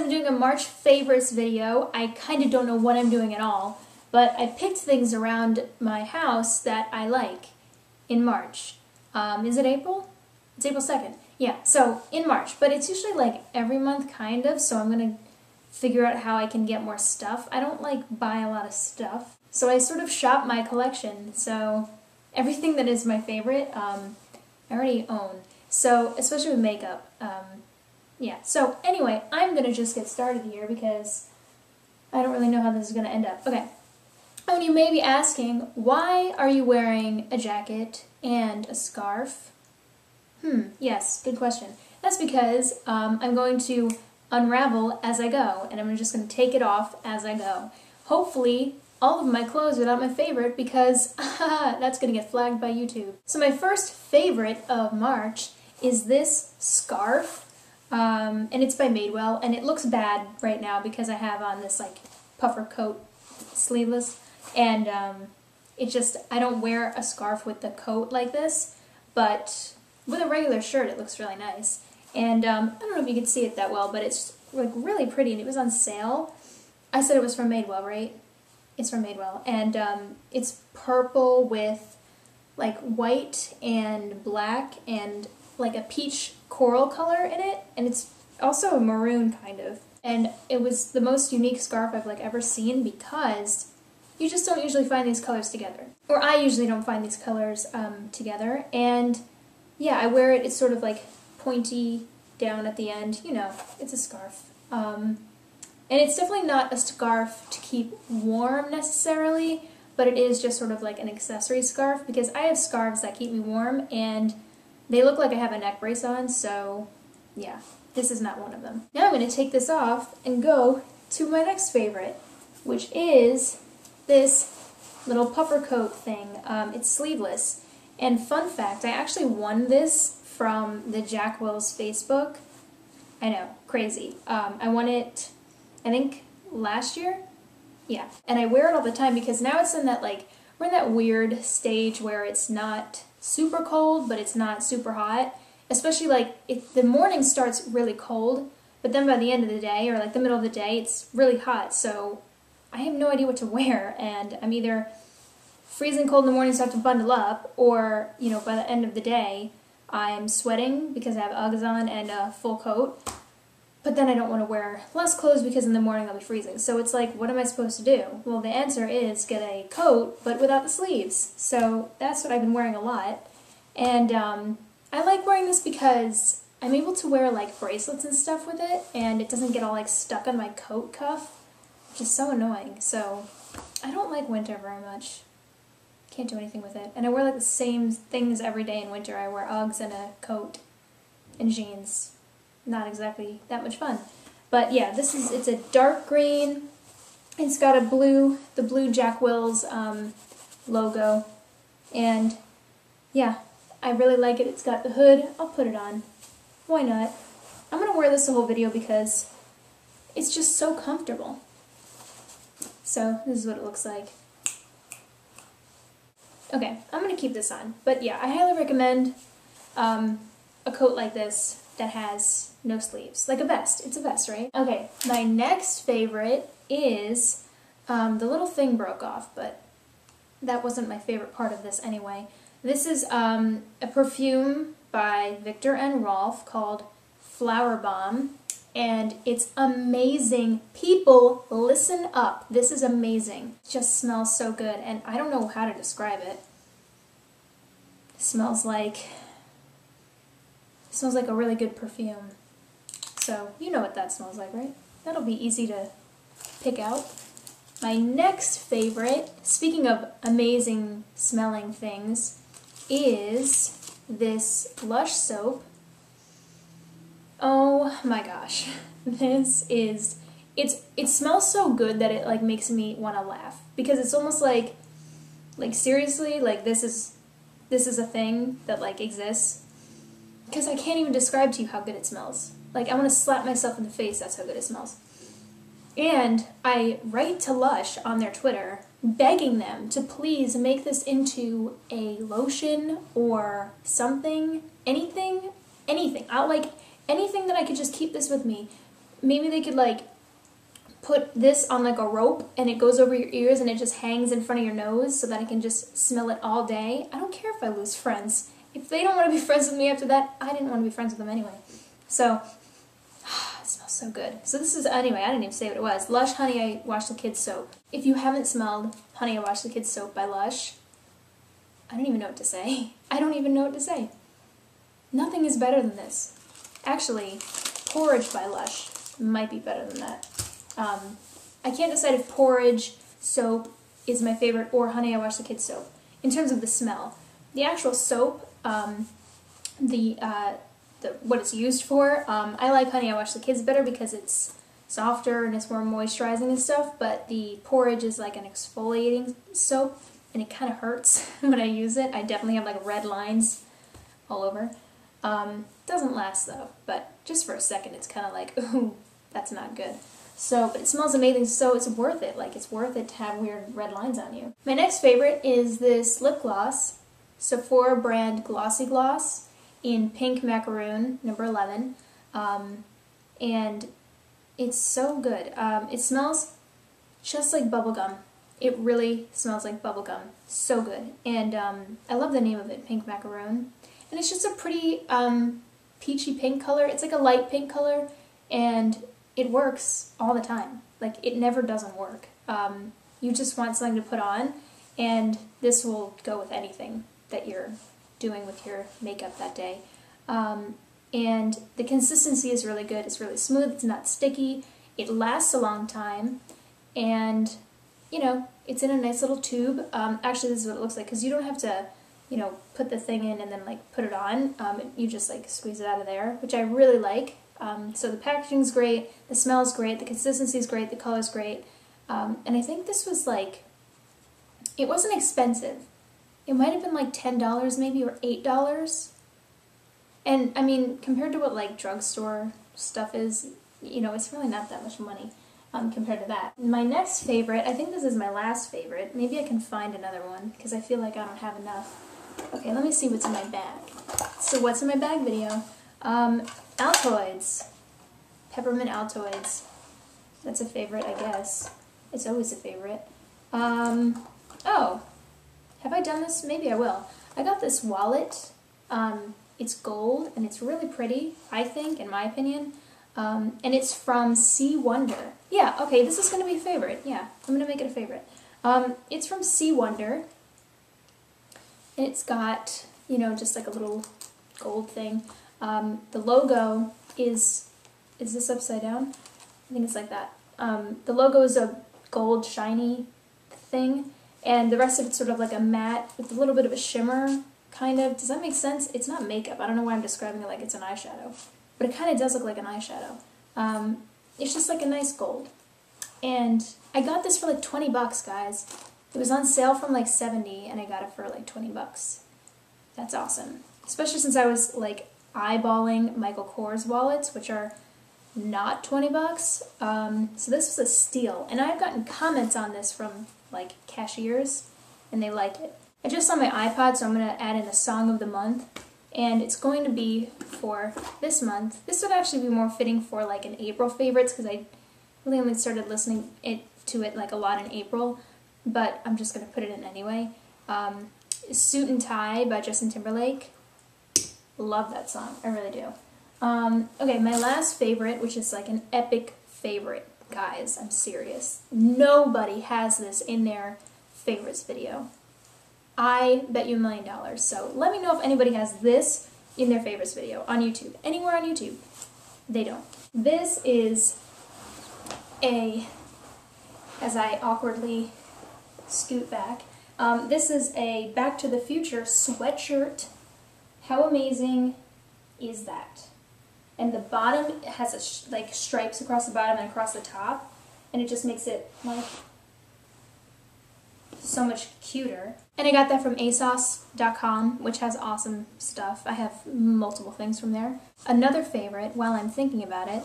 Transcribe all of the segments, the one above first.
I'm doing a March favorites video. I kind of don't know what I'm doing at all, but I picked things around my house that I like in March. Um, is it April? It's April 2nd. Yeah, so in March, but it's usually like every month kind of, so I'm going to figure out how I can get more stuff. I don't like buy a lot of stuff, so I sort of shop my collection. So everything that is my favorite, um, I already own. So especially with makeup, um, yeah. So anyway, I'm gonna just get started here because I don't really know how this is gonna end up. Okay. And you may be asking, why are you wearing a jacket and a scarf? Hmm, yes, good question. That's because um, I'm going to unravel as I go, and I'm just going to take it off as I go. Hopefully, all of my clothes are not my favorite because that's going to get flagged by YouTube. So my first favorite of March is this scarf, um, and it's by Madewell, and it looks bad right now because I have on this like puffer coat, sleeveless, and um, it just, I don't wear a scarf with the coat like this, but with a regular shirt it looks really nice. And um, I don't know if you can see it that well, but it's like really pretty, and it was on sale. I said it was from Madewell, right? It's from Madewell, and um, it's purple with like white and black and like a peach coral color in it, and it's also a maroon kind of. And it was the most unique scarf I've like ever seen because you just don't usually find these colors together, or I usually don't find these colors um, together. And yeah, I wear it. It's sort of like pointy down at the end. You know, it's a scarf. Um, and it's definitely not a scarf to keep warm necessarily, but it is just sort of like an accessory scarf because I have scarves that keep me warm and they look like I have a neck brace on, so yeah, this is not one of them. Now I'm going to take this off and go to my next favorite, which is this little puffer coat thing. Um, it's sleeveless. And fun fact, I actually won this from the Jack Wills Facebook. I know, crazy. Um, I won it, I think, last year? Yeah. And I wear it all the time because now it's in that, like, we're in that weird stage where it's not super cold, but it's not super hot. Especially, like, if the morning starts really cold, but then by the end of the day, or like the middle of the day, it's really hot. So I have no idea what to wear, and I'm either freezing cold in the morning so I have to bundle up, or, you know, by the end of the day, I'm sweating because I have Uggs on and a full coat, but then I don't want to wear less clothes because in the morning I'll be freezing. So it's like, what am I supposed to do? Well, the answer is get a coat, but without the sleeves. So that's what I've been wearing a lot. And um, I like wearing this because I'm able to wear like bracelets and stuff with it, and it doesn't get all like stuck on my coat cuff, which is so annoying. So I don't like winter very much. Can't do anything with it. And I wear like the same things every day in winter. I wear Uggs and a coat and jeans. Not exactly that much fun. But yeah, this is, it's a dark green. It's got a blue, the blue Jack Wills um, logo. And yeah, I really like it. It's got the hood. I'll put it on. Why not? I'm going to wear this the whole video because it's just so comfortable. So this is what it looks like. Okay, I'm going to keep this on. But yeah, I highly recommend um, a coat like this that has no sleeves. Like a vest. It's a vest, right? Okay, my next favorite is, um, the little thing broke off, but that wasn't my favorite part of this anyway. This is um, a perfume by Viktor and Rolf called Flower Bomb and it's amazing. People, listen up. This is amazing. It just smells so good, and I don't know how to describe it. it smells like smells like a really good perfume. So you know what that smells like, right? That'll be easy to pick out. My next favorite, speaking of amazing smelling things, is this Lush soap Oh my gosh. This is it's it smells so good that it like makes me want to laugh because it's almost like like seriously like this is this is a thing that like exists because I can't even describe to you how good it smells. Like I want to slap myself in the face that's how good it smells. And I write to Lush on their Twitter begging them to please make this into a lotion or something, anything, anything. I'll like anything that I could just keep this with me maybe they could like put this on like a rope and it goes over your ears and it just hangs in front of your nose so that I can just smell it all day. I don't care if I lose friends. If they don't want to be friends with me after that, I didn't want to be friends with them anyway. So, it smells so good. So this is, anyway, I didn't even say what it was. Lush Honey I Wash the Kids Soap. If you haven't smelled Honey I Wash the Kids Soap by Lush, I don't even know what to say. I don't even know what to say. Nothing is better than this. Actually, Porridge by Lush might be better than that. Um, I can't decide if porridge soap is my favorite or Honey I Wash the Kids soap in terms of the smell. The actual soap, um, the, uh, the what it's used for, um, I like Honey I Wash the Kids better because it's softer and it's more moisturizing and stuff. But the porridge is like an exfoliating soap, and it kind of hurts when I use it. I definitely have like red lines all over. Um, doesn't last though, but just for a second, it's kind of like, ooh, that's not good. So, but it smells amazing, so it's worth it. Like, it's worth it to have weird red lines on you. My next favorite is this lip gloss, Sephora brand Glossy Gloss in pink macaroon, number 11. Um, and it's so good. Um, it smells just like bubblegum. It really smells like bubblegum. So good. And um, I love the name of it, Pink Macaroon. And it's just a pretty um, peachy pink color. It's like a light pink color. And it works all the time. Like it never doesn't work. Um, you just want something to put on, and this will go with anything that you're doing with your makeup that day. Um, and the consistency is really good. It's really smooth. It's not sticky. It lasts a long time, and you know it's in a nice little tube. Um, actually, this is what it looks like because you don't have to, you know, put the thing in and then like put it on. Um, you just like squeeze it out of there, which I really like. Um, so the packaging's great, the smell's great, the consistency's great, the color's great. Um, and I think this was like, it wasn't expensive. It might have been like $10 maybe or $8. And I mean, compared to what like drugstore stuff is, you know, it's really not that much money um, compared to that. My next favorite, I think this is my last favorite. Maybe I can find another one because I feel like I don't have enough. Okay, let me see what's in my bag. So what's in my bag video? Um, Altoids. Peppermint Altoids. That's a favorite, I guess. It's always a favorite. Um, oh, have I done this? Maybe I will. I got this wallet. Um, it's gold, and it's really pretty, I think, in my opinion. Um, and it's from C Wonder. Yeah, okay, this is going to be a favorite. Yeah, I'm going to make it a favorite. Um, it's from C Wonder. And it's got, you know, just like a little gold thing. Um, the logo is, is this upside down? I think it's like that. Um, the logo is a gold shiny thing, and the rest of it's sort of like a matte with a little bit of a shimmer, kind of. Does that make sense? It's not makeup. I don't know why I'm describing it like it's an eyeshadow, but it kind of does look like an eyeshadow. Um, it's just like a nice gold. And I got this for like 20 bucks, guys. It was on sale from like 70 and I got it for like 20 bucks. That's awesome. Especially since I was like eyeballing Michael Kors wallets, which are not 20 bucks. Um, so this was a steal. And I've gotten comments on this from like cashiers and they like it. I just saw my iPod, so I'm going to add in a song of the month. And it's going to be for this month. This would actually be more fitting for like an April favorites because I really only started listening it to it like a lot in April. But I'm just going to put it in anyway. Um, Suit and Tie by Justin Timberlake. Love that song. I really do. Um, okay, my last favorite, which is like an epic favorite. Guys, I'm serious. Nobody has this in their favorites video. I bet you a million dollars. So let me know if anybody has this in their favorites video on YouTube. Anywhere on YouTube. They don't. This is a, as I awkwardly scoot back, um, this is a Back to the Future sweatshirt how amazing is that? And the bottom has a like stripes across the bottom and across the top, and it just makes it like so much cuter. And I got that from ASOS.com, which has awesome stuff. I have multiple things from there. Another favorite, while I'm thinking about it,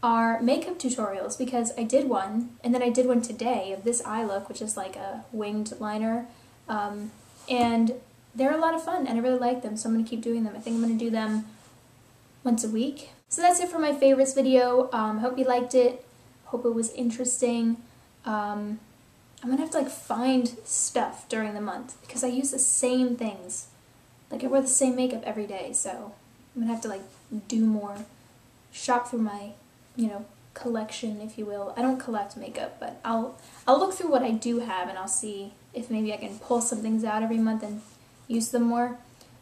are makeup tutorials because I did one, and then I did one today of this eye look, which is like a winged liner. Um, and they're a lot of fun and I really like them, so I'm going to keep doing them. I think I'm going to do them once a week. So that's it for my favorites video. Um, hope you liked it. Hope it was interesting. Um, I'm gonna have to like find stuff during the month because I use the same things. Like I wear the same makeup every day, so I'm gonna have to like do more, shop through my, you know, collection, if you will. I don't collect makeup, but I'll I'll look through what I do have and I'll see if maybe I can pull some things out every month and use them more.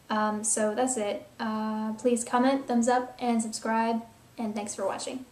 Um, so that's it. Uh, please comment, thumbs up, and subscribe, and thanks for watching.